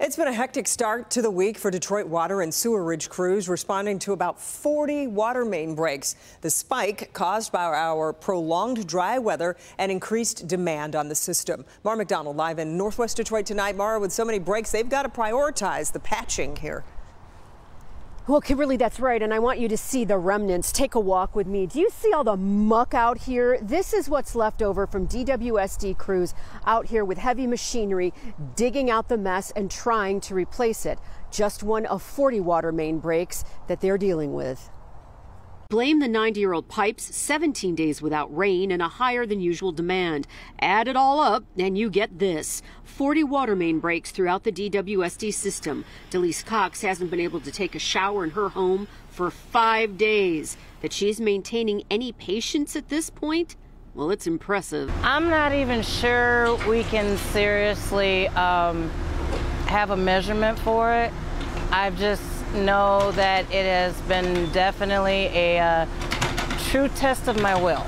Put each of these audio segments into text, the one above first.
It's been a hectic start to the week for Detroit Water and Sewerage crews responding to about 40 water main breaks. The spike caused by our prolonged dry weather and increased demand on the system. Mara McDonald live in Northwest Detroit tonight. Mara, with so many breaks, they've got to prioritize the patching here. Well, Kimberly, that's right. And I want you to see the remnants. Take a walk with me. Do you see all the muck out here? This is what's left over from DWSD crews out here with heavy machinery digging out the mess and trying to replace it. Just one of 40 water main breaks that they're dealing with. Blame the 90 year old pipes, 17 days without rain, and a higher than usual demand. Add it all up, and you get this 40 water main breaks throughout the DWSD system. Delise Cox hasn't been able to take a shower in her home for five days. That she's maintaining any patience at this point? Well, it's impressive. I'm not even sure we can seriously um, have a measurement for it. I've just know that it has been definitely a uh, true test of my will.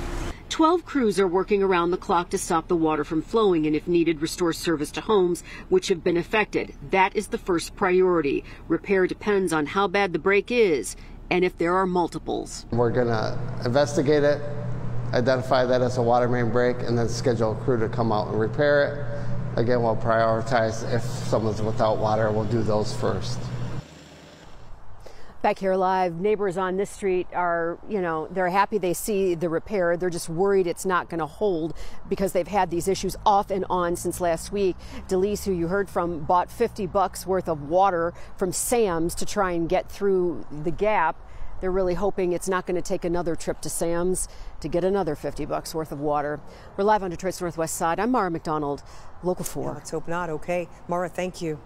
12 crews are working around the clock to stop the water from flowing and, if needed, restore service to homes which have been affected. That is the first priority. Repair depends on how bad the break is and if there are multiples. We're going to investigate it, identify that as a water main break, and then schedule a crew to come out and repair it. Again, we'll prioritize if someone's without water, we'll do those first. Back here live, neighbors on this street are, you know, they're happy they see the repair. They're just worried it's not going to hold because they've had these issues off and on since last week. Delise, who you heard from, bought 50 bucks worth of water from Sam's to try and get through the gap. They're really hoping it's not going to take another trip to Sam's to get another 50 bucks worth of water. We're live on Detroit's Northwest Side. I'm Mara McDonald, Local 4. Yeah, let's hope not. Okay. Mara, thank you.